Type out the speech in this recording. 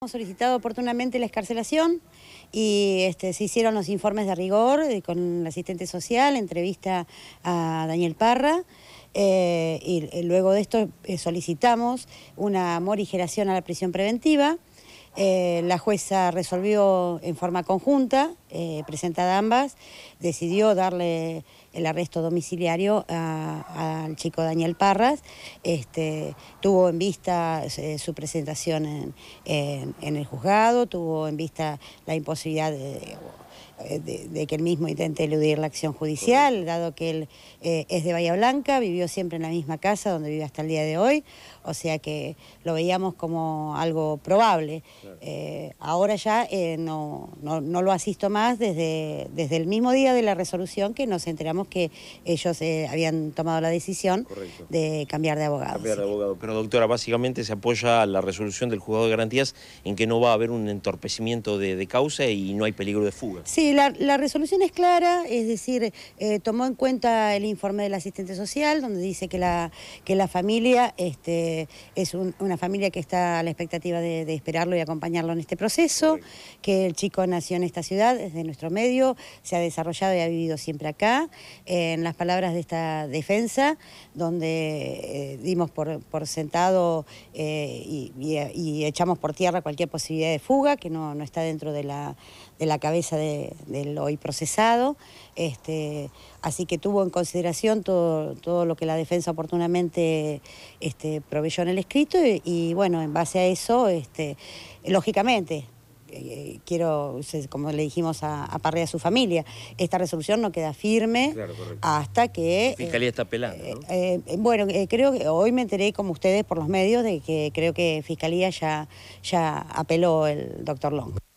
Hemos solicitado oportunamente la escarcelación y este, se hicieron los informes de rigor eh, con el asistente social, entrevista a Daniel Parra. Eh, y, eh, luego de esto solicitamos una morigeración a la prisión preventiva. la jueza resolvió en forma conjunta, presentada ambas, decidió darle el arresto domiciliario al chico Daniel Parras. Este, tuvo en vista eh, su presentación en, el juzgado, tuvo en vista la imposibilidad de, que él mismo intente eludir la acción judicial, dado que él eh, es de Bahía Blanca, vivió siempre en la misma casa donde vive hasta el día de hoy, o sea que lo veíamos como algo probable. Eh, ahora ya no, no, lo asisto más desde, desde el mismo día de la resolución que nos enteramos que ellos eh, habían tomado la decisión de cambiar de abogado. Cambiar de abogado. Pero doctora, básicamente se apoya la resolución del juzgado de garantías en que no va a haber un entorpecimiento de, causa y no hay peligro de fuga. Sí, la, resolución es clara, es decir, eh, tomó en cuenta el informe del asistente social donde dice que la, que la familia este, es una familia que está a la expectativa de, esperarlo y acompañarlo en este proceso, que el chico nació en esta ciudad, es de nuestro medio, se ha desarrollado y ha vivido siempre acá en las palabras de esta defensa, donde eh, dimos por, sentado eh, y, echamos por tierra cualquier posibilidad de fuga, que no, está dentro de la, de la cabeza del hoy procesado. Este, así que tuvo en consideración todo, todo lo que la defensa oportunamente este, proveyó en el escrito y, bueno, en base a eso, este, lógicamente, eh, quiero, como le dijimos a, a Parre a su familia, esta resolución no queda firme hasta que... La Fiscalía está apelando, eh, eh, bueno, creo que hoy me enteré, como ustedes, por los medios, de que creo que Fiscalía ya, ya apeló el doctor Long.